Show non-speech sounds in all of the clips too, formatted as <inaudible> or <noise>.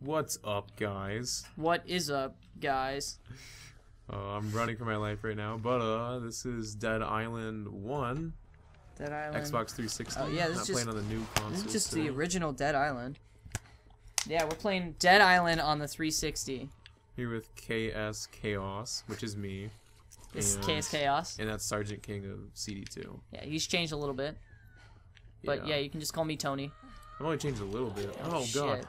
What's up, guys? What is up, guys? Uh, I'm running for my life right now, but uh, this is Dead Island 1, Dead Island. Xbox 360. Oh, yeah, this Not is just- playing on the new console. This is just the original Dead Island. Yeah, we're playing Dead Island on the 360. Here with KS Chaos, which is me. This is KS Chaos. And that's Sergeant King of CD2. Yeah, he's changed a little bit. But yeah, you can just call me Tony. I've only changed a little bit. Oh, god.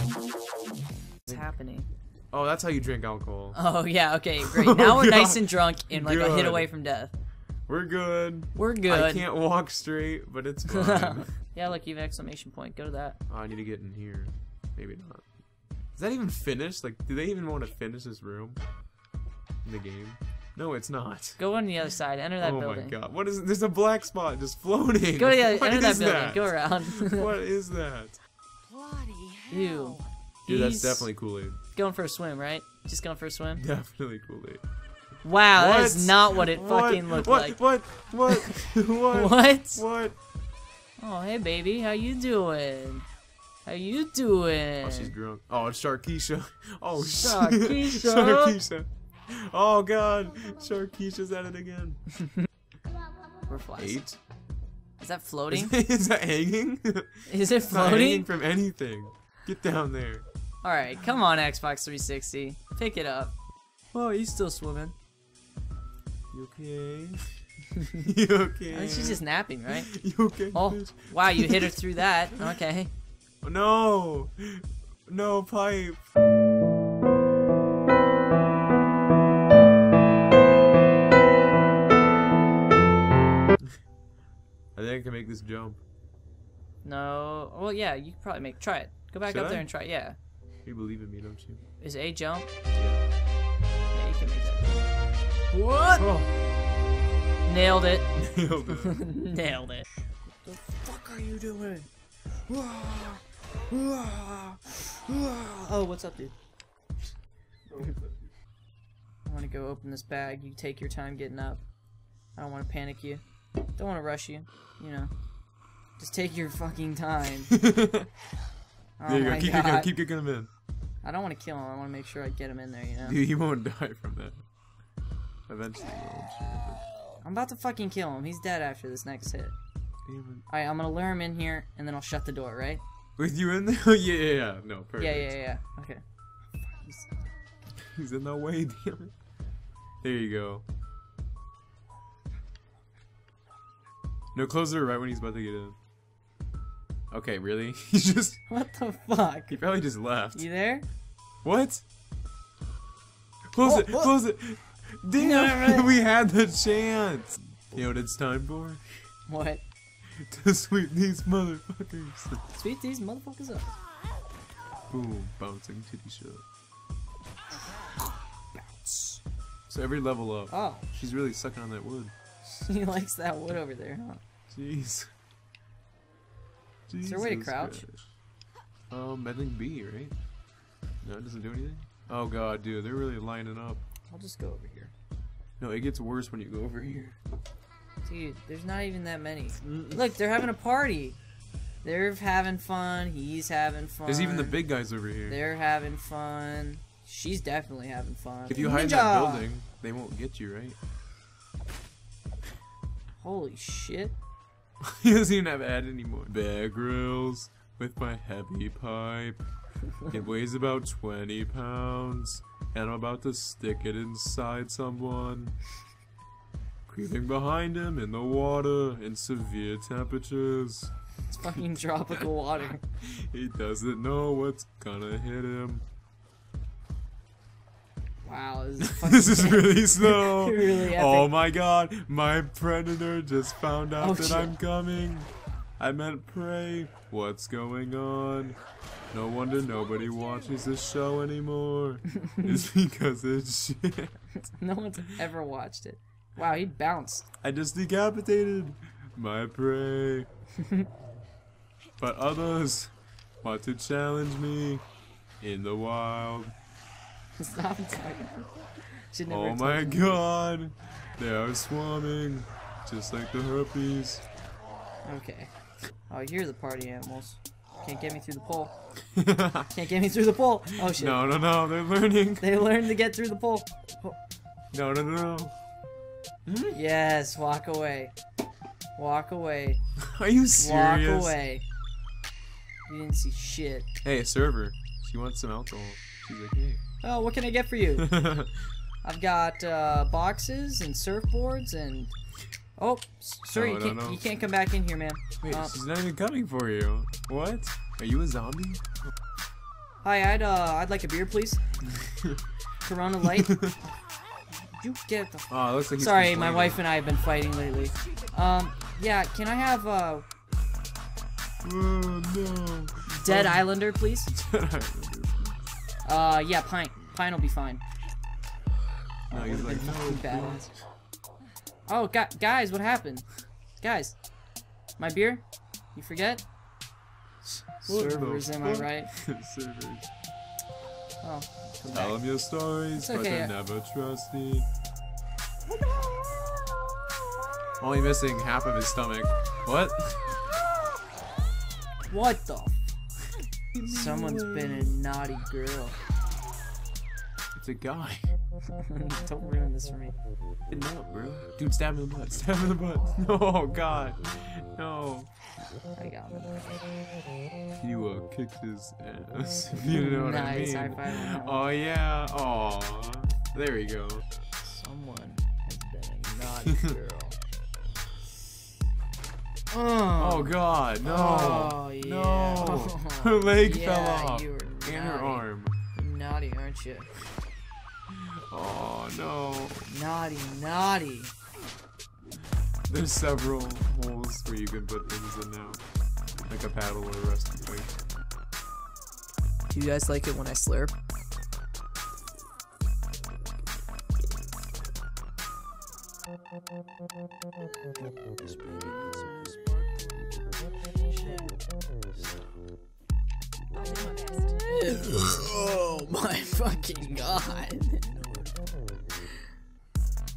What's happening? Oh, that's how you drink alcohol. Oh yeah, okay, <laughs> great. Now we're nice and drunk and like a hit away from death. We're good. We're good. I can't walk straight, but it's <laughs> fine. yeah, look, you have exclamation point. Go to that. oh, I need to get in here. Maybe not. Is that even finished? Like, do they even want to finish this room in the game? No, it's not. Go on the other side. Enter that oh building. my god. What is There's a black spot just floating. Go to the, <laughs> What enter that is building. Go around. <laughs> what <laughs> is that? Bloody Ew. hell. Dude, that's definitely Kool-Aid. going for a swim, right? Just going for a swim. Definitely Kool-Aid. Wow, that What? is not what it What? fucking looked what? like. What? What? What? What? What? Oh, hey baby, how you doing? How you doing? Oh, she's drunk. Oh, it's Sharkeisha. <laughs> Oh. Sharkeisha. Sharkeisha. <laughs> Oh, God. Sharkeisha's at it again. <laughs> We're flies. Eight? Is that Is, floating? is that hanging? Is it It's not hanging from anything. Get down there. All right, come on, Xbox 360, pick it up. Oh, he's still swimming. You okay? you okay? I think she's just napping, right? You okay? Oh, bitch? wow, you hit her through that. Okay. No! No pipe! I think I can make this jump. No. Well, yeah, you can probably make. Try it. Go back Should up there and try. it. Yeah. You believe in me, don't you? Is A jump? Yeah. Yeah, you can make that. What? Oh, Nailed it. <laughs> nailed it. <laughs> Nailed it. What the fuck are you doing? Oh, what's up, dude? I want to go open this bag. You take your time getting up. I don't want to panic you. Don't want to rush you. You know. Just take your fucking time. <laughs> <laughs> Oh there you go. Keep god. kicking, keep kicking him in. I don't want to kill him. I want to make sure I get him in there, you know? Dude, he won't <laughs> die from that. Eventually, he will. I'm about to fucking kill him. He's dead after this next hit. But- Alright, I'm gonna lure him in here, and then I'll shut the door, right? With you in there? <laughs> yeah, yeah, yeah. No, perfect. Yeah, yeah, yeah. Okay. He's in the way, damn it. There you go. No, close the door right when he's about to get in. Okay, really? <laughs> He's just. <laughs> What the fuck? He probably just left. You there? What? Close Oh, it! what? Close it! Damn! Right. we had the chance! You know what it's time for? What? <laughs> To sweep these motherfuckers. Sweep these motherfuckers up. Boom, bouncing titty shot. Bounce. So every level up, Oh, she's really sucking on that wood. <laughs> She likes that wood over there, huh? Jeez. Is there a way to crouch? Christ. Um, I think B, right? No, it doesn't do anything? Oh god, dude, they're really lining up. I'll just go over here. No, it gets worse when you go over here. Dude, there's not even that many. Look, they're having a party. They're having fun. He's having fun. There's even the big guys over here. They're having fun. She's definitely having fun. If you hide in that building, they won't get you, right? Holy shit. <laughs> he doesn't even have ad anymore. Bear Grylls with my heavy pipe. It weighs about 20 pounds, and I'm about to stick it inside someone. Creeping behind him in the water in severe temperatures. It's fucking tropical water. <laughs> He doesn't know what's gonna hit him. Wow, this is <laughs> This is really <laughs> slow. Really. Oh my god, my predator just found out Oh, that shit. I'm coming. I meant prey. What's going on? No wonder nobody watches this show anymore. it's because it's shit. No one's ever watched it. Wow, he bounced. I just decapitated my prey. <laughs> but others want to challenge me. in the wild. Stop talking. Oh my god, they are swarming, just like the herpes. Okay. Oh, you're the party animals. Can't get me through the pole. <laughs> Can't get me through the pole. Oh shit. no, no, no, they're learning. They learned to get through the pole. Oh, No, no, no, no. Yes, walk away. Walk away. <laughs> Are you serious? Walk away. You didn't see shit. Hey, server. She wants some alcohol. She's like, hey. Oh, what can I get for you? <laughs> I've got uh, boxes and surfboards and. Oh, s- sir, No, you can't you can't come back in here, man. Wait, Uh, she's not even coming for you. What? Are you a zombie? hi, I'd uh, I'd like a beer, please. <laughs> Corona Light. You get the. Oh, looks like Sorry, my wife and I have been fighting lately. Um, yeah, can I have uh, Oh, no. <laughs> Dead Um, Islander, please? Uh, yeah, pint. Pint will be fine. no, he's like, no, Oh, gu- guys, what happened? Guys, my beer? You forget? Servers, am I <laughs> right? Servers. Oh, come Tell back. them your stories, It's but they're never trusted. <laughs> Only missing half of his stomach. What? What the? <laughs> Someone's been a naughty girl. It's a guy. <laughs> Don't ruin this for me. No, bro. Dude, stab him in the butt. Stab him in the butt. No, God. No. I got him. You uh, kicked his ass. <laughs> you know what I mean. high five on that one. Oh, yeah. Oh. There we go. Someone has been a naughty <laughs> girl. oh, Oh, God. No. Oh, yeah. No. Her leg yeah, fell off. And her arm. Naughty, aren't you? Oh, no. Naughty, naughty. There's several holes where you can put things in now. Like a paddle or a resting place. Do you guys like it when I slurp? Oh my fucking god.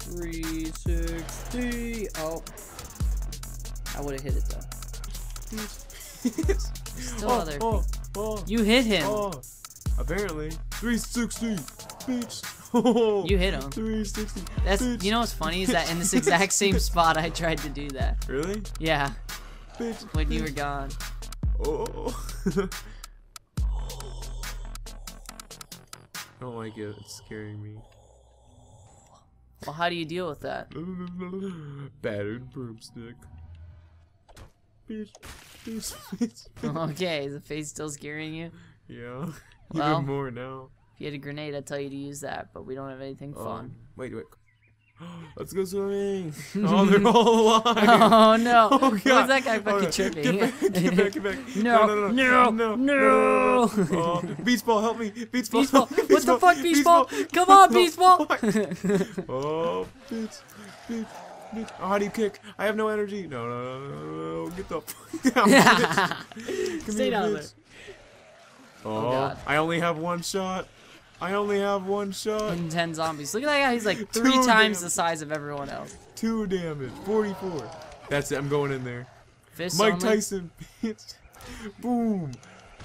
360. Oh. I would have hit it though. Still oh, other oh, oh, You hit him. oh. Apparently. 360. Bitch. <laughs> You hit him. 360. That's bitch. you know what's funny is that in this <laughs> exact same spot I tried to do that. Really? Yeah, Bitch. when you were gone. Oh. I <laughs> don't like it. It's scaring me. Well, how do you deal with that? Battered broomstick. Bitch. Bitch. <laughs> Bitch. okay, the face still scaring you? Yeah. <laughs> Well. Even more now. If you had a grenade, I'd tell you to use that, but we don't have anything fun. Um, wait, wait. <gasps> Let's go swimming. <laughs> oh, they're all alive. Oh no! Oh, What's God. that guy Oh, fucking no. tripping? Get back, get back, get back. No, no, no, no, no. no, no. Oh, beach ball, help me. Beach ball. Beach ball! What the fuck, beach ball? Come on, beach ball! oh, bitch, bitch, bitch. Oh, how do you kick? I have no energy. No, no, no, no, no. Get the <laughs> fuck down. Come <laughs> Stay down bitch. Oh, oh, God. I only have one shot. I only have one shot. And ten zombies. Look at that guy. He's like three times the size of everyone else. Two damage. 44. That's it. I'm going in there. Fists Mike. Tyson. Boom.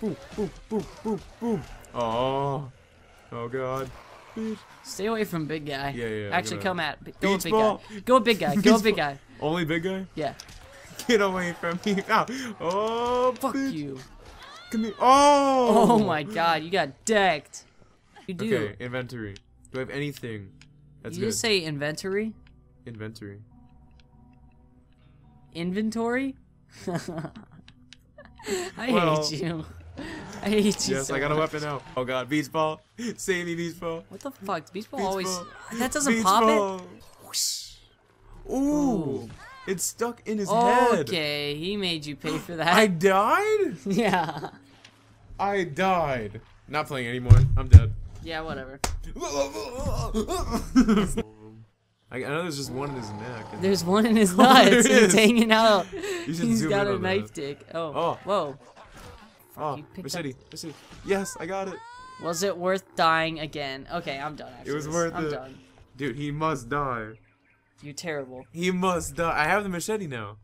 Boom, boom, boom, boom, boom. Oh. Oh, God. Stay away from big guy. Yeah, yeah, Actually, come at. Go Beach big ball. guy. Go big guy. Go big guy. Only big guy? Yeah. Get away from me. Ow. Oh, Fuck bitch. you. Come here. Oh. Oh my god, you got decked. You do. Okay, inventory. Do I have anything? That's you good. just say inventory? inventory. Inventory? <laughs> I Well, hate you. <laughs> I hate you Yes, so I got a weapon now. Oh god, beach ball. <laughs> Save me, beach ball. What the fuck? Beach ball Beach always. ball. That doesn't Beach pop ball. Whoosh. Ooh. Ooh. It's stuck in his it? head. Okay, he made you pay for that. I died? <laughs> yeah. I died. Not playing anymore. I'm dead. Yeah, whatever. I, know there's just one in his neck. There's one in his Oh, nuts. it He's hanging out. He's got a knife that. dick. Oh. Oh. Whoa. Oh, you City? Yes, I got it. Was it worth dying again? Okay, I'm done. After was this. worth I'm it. done. Dude, he must die. You're terrible. He must die. I have the machete now.